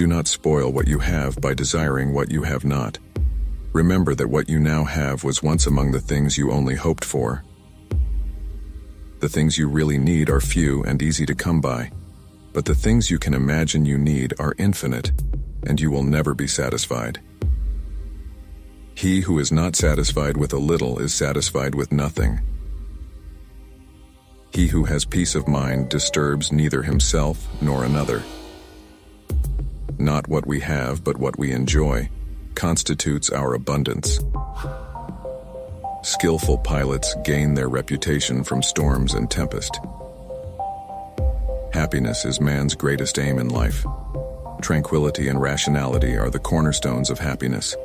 Do not spoil what you have by desiring what you have not. Remember that what you now have was once among the things you only hoped for. The things you really need are few and easy to come by, but the things you can imagine you need are infinite, and you will never be satisfied. He who is not satisfied with a little is satisfied with nothing. He who has peace of mind disturbs neither himself nor another. Not what we have, but what we enjoy constitutes our abundance. Skillful pilots gain their reputation from storms and tempest. Happiness is man's greatest aim in life. Tranquility and rationality are the cornerstones of happiness.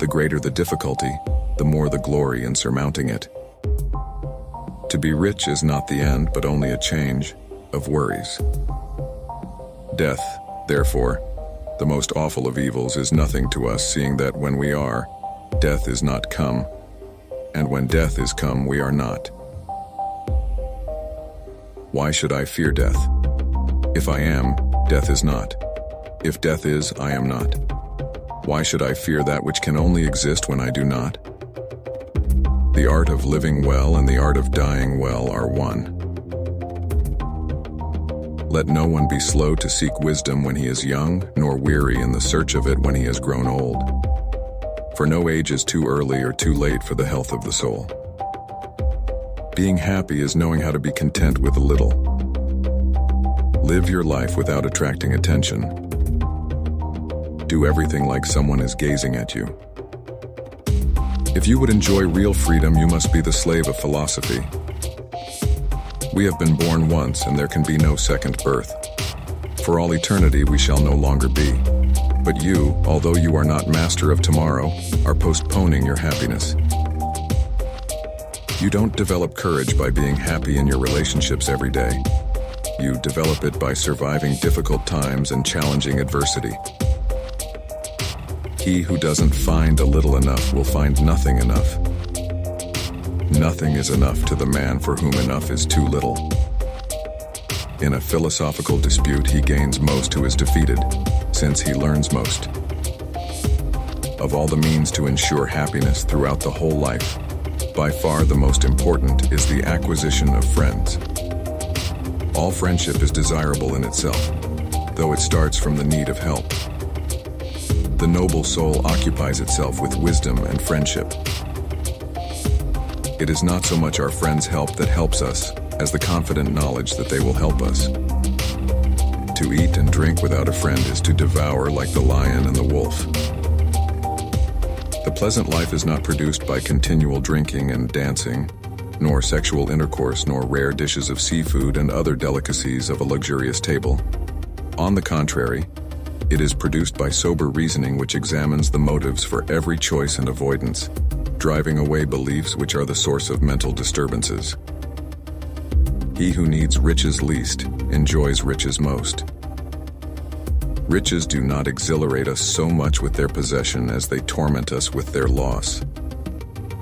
The greater the difficulty, the more the glory in surmounting it. To be rich is not the end, but only a change of worries. Death, therefore, the most awful of evils is nothing to us, seeing that when we are, death is not come, and when death is come, we are not. Why should I fear death? If I am, death is not. If death is, I am not. Why should I fear that which can only exist when I do not? The art of living well and the art of dying well are one. Let no one be slow to seek wisdom when he is young, nor weary in the search of it when he has grown old. For no age is too early or too late for the health of the soul. Being happy is knowing how to be content with a little. Live your life without attracting attention. Do everything like someone is gazing at you. If you would enjoy real freedom, you must be the slave of philosophy. We have been born once, and there can be no second birth. For all eternity, we shall no longer be. But you, although you are not master of tomorrow, are postponing your happiness. You don't develop courage by being happy in your relationships every day. You develop it by surviving difficult times and challenging adversity. He who doesn't find a little enough will find nothing enough. Nothing is enough to the man for whom enough is too little. In a philosophical dispute, he gains most who is defeated, since he learns most. Of all the means to ensure happiness throughout the whole life, by far the most important is the acquisition of friends. All friendship is desirable in itself, though it starts from the need of help. The noble soul occupies itself with wisdom and friendship. It is not so much our friends' help that helps us, as the confident knowledge that they will help us. To eat and drink without a friend is to devour like the lion and the wolf. The pleasant life is not produced by continual drinking and dancing, nor sexual intercourse, nor rare dishes of seafood and other delicacies of a luxurious table. On the contrary, it is produced by sober reasoning which examines the motives for every choice and avoidance, driving away beliefs which are the source of mental disturbances. He who needs riches least enjoys riches most. Riches do not exhilarate us so much with their possession as they torment us with their loss.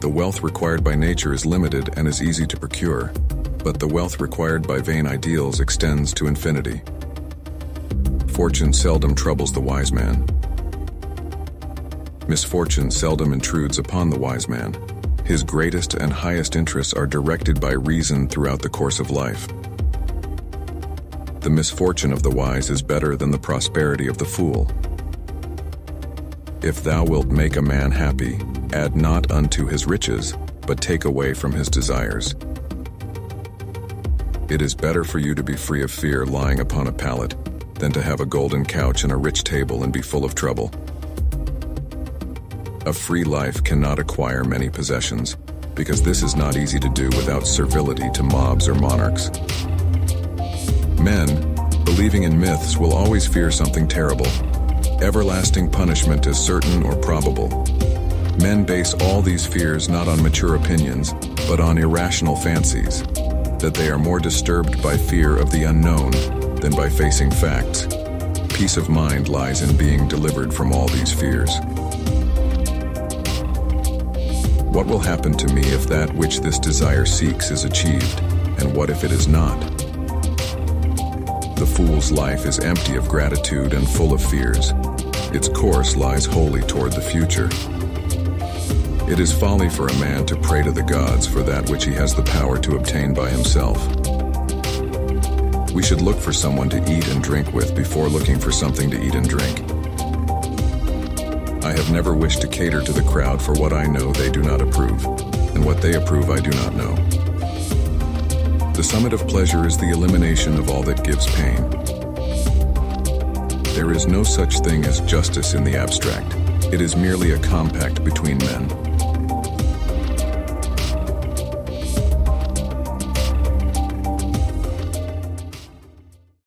The wealth required by nature is limited and is easy to procure, but the wealth required by vain ideals extends to infinity. Fortune seldom troubles the wise man, Misfortune seldom intrudes upon the wise man. His greatest and highest interests are directed by reason throughout the course of life. The misfortune of the wise is better than the prosperity of the fool. If thou wilt make a man happy, add not unto his riches, but take away from his desires. It is better for you to be free of fear lying upon a pallet than to have a golden couch and a rich table and be full of trouble. A free life cannot acquire many possessions, because this is not easy to do without servility to mobs or monarchs. Men, believing in myths, will always fear something terrible. Everlasting punishment is certain or probable. Men base all these fears not on mature opinions, but on irrational fancies, that they are more disturbed by fear of the unknown than by facing facts. Peace of mind lies in being delivered from all these fears. What will happen to me if that which this desire seeks is achieved, and what if it is not? The fool's life is empty of gratitude and full of fears. Its course lies wholly toward the future. It is folly for a man to pray to the gods for that which he has the power to obtain by himself. We should look for someone to eat and drink with before looking for something to eat and drink. I have never wished to cater to the crowd for what I know they do not approve, and what they approve I do not know. The summit of pleasure is the elimination of all that gives pain. There is no such thing as justice in the abstract. It is merely a compact between men.